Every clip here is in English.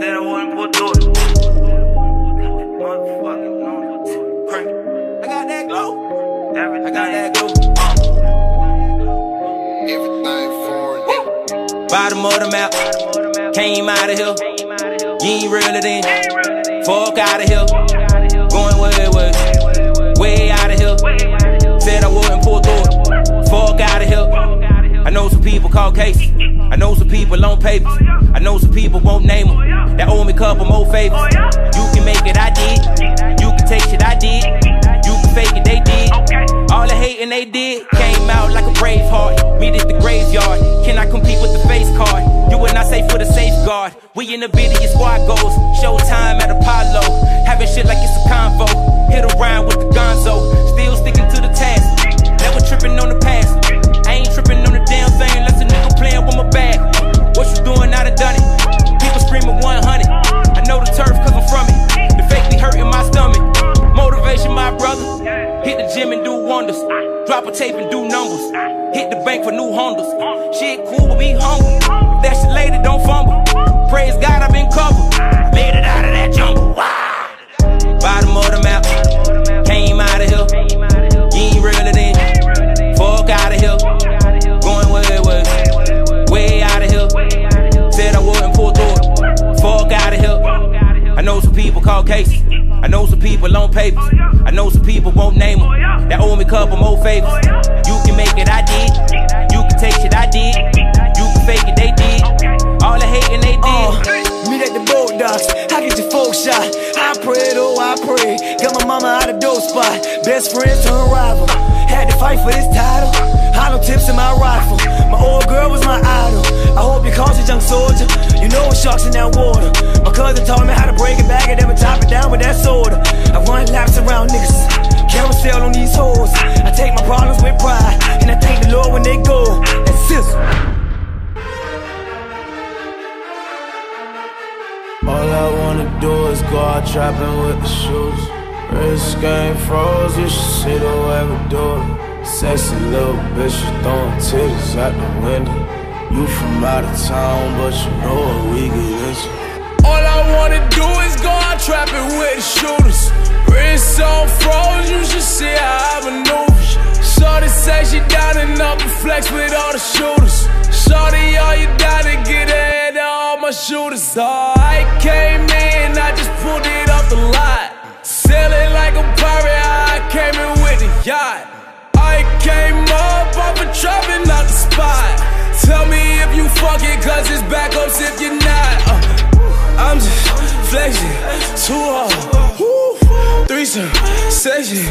Said I wouldn't put through it. Motherfucking no. Crank. I got that glow. Everything. I got that glow. Uh. Everything foreign. Bottom of the map, came out of here. You ain't realer than fuck out of here. Going way, way, way out of here. Said I wouldn't pull through it. Fuck out of here. I know some people call cases. I know some people on papers. I know some people won't name them. That owe me a couple more favors. You can make it, I did. You can take shit, I did. You can fake it, they did. All the hating they did came out like a brave heart. Meet at the graveyard. Can I compete with the face card? You and I safe for the safeguard. We in the video squad goals. Showtime at Apollo. Having shit like Hit the bank for new Hondas. Shit cool, but be humble. That shit later, don't fumble. Praise God, I've been covered. Made it out of that jungle. Wow. Bottom of the map. Came out of here. You ain't realer than. Fuck out of here. Going way, way, way out of here. Said I wouldn't pull through it. Fuck out of here. I know some people call cases. I know some people on papers. I know some people won't name them. That owe me a couple more favors. Make it, I did. You can take shit, I did. You can fake it, they did. All the hating they did. Uh, meet at the boat docks, I get your folk shot. I pray, oh, I pray. Got my mama out of dope spot. Best friends turn rival. Had to fight for this title. Hollow tips in my rifle. My old girl was my idol. I hope you caught your young soldier. You know what sharks in that water. My cousin taught me how to break it back and then chop it down with that soda. I run laps around niggas. Carousel on these hoes. I take my problems with pride. And I thank the Lord when they go. And sizzle. All I wanna do is go out trapping with the shoes. Wrist game froze, you should see the way we do it. Sexy little bitch, you throwing titties out the window. You from out of town, but you know what we get into. All I wanna do is go out trapping with the shooters. Froze, you should see how I maneuver. Shorty say she down and up and flex with all the shooters. Shorty, all you down to get ahead of all my shooters. Oh, I came in, I just pulled it off the lot. Sailing like a pirate, I came in with the yacht. I came up a dropping out the spot. Tell me if you fuck it, cause it's backups if you're not. Uh, I'm just flexing, too hard. Threesome, section,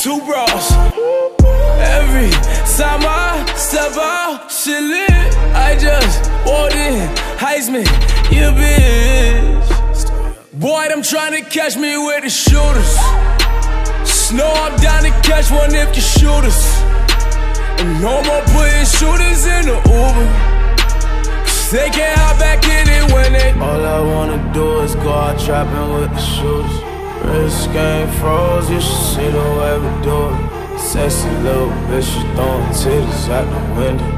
two bras. Every time I step out, shit lit. I just walked in, Heisman, you bitch. Boy, I'm trying to catch me with the shooters. Snow, I'm down to catch one if you shoot us. And no more putting shooters in the Uber. Cause they can't hop back in it when they. All I wanna do is go out trapping with the shooters. Wrist game froze, you should see the way we do it. Sexy little bitch, you throwing titties out the window.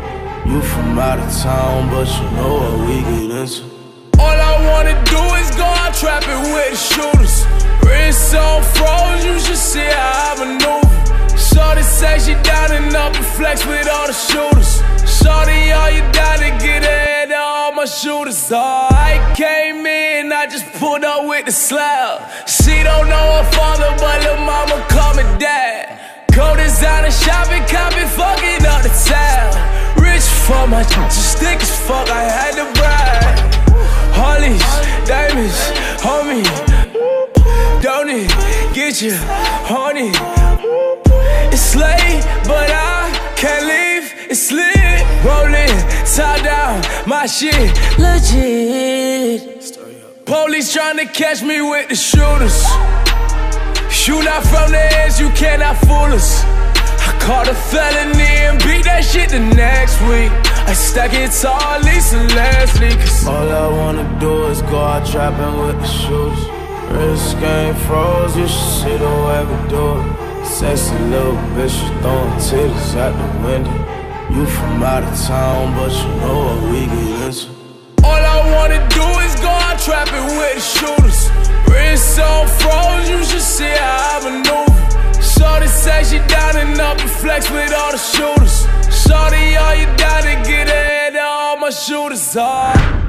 You from out of town, but you know what we get into. All I wanna do is go out trapping with the shooters. Wrist on froze, you should see how I maneuver. Shorty say she down and up and flex with all the shooters. Shorty, all you down to get ahead of all my shooters. Oh, I came in, I just pulled up with the slab. She don't know her father, but her mama call me dad. Go designer shopping, copy, fucking up the town. Rich for my just thick as fuck, I had to brag. Hollies, diamonds, homie. Don't it get you horny? It's late, but I can't leave. It's lit, rolling, top down, my shit legit. Police trying to catch me with the shooters. You not from the edge, you cannot fool us. I caught a felony and beat that shit the next week. I stack it tall, Lisa Leslie. Cause all I wanna do is go out trapping with the shooters. Wrist game froze, you should see the way we do it. Sexy little bitch, you throwing titties out the window. You from out of town, but you know what we get into. All I wanna do is shooters are.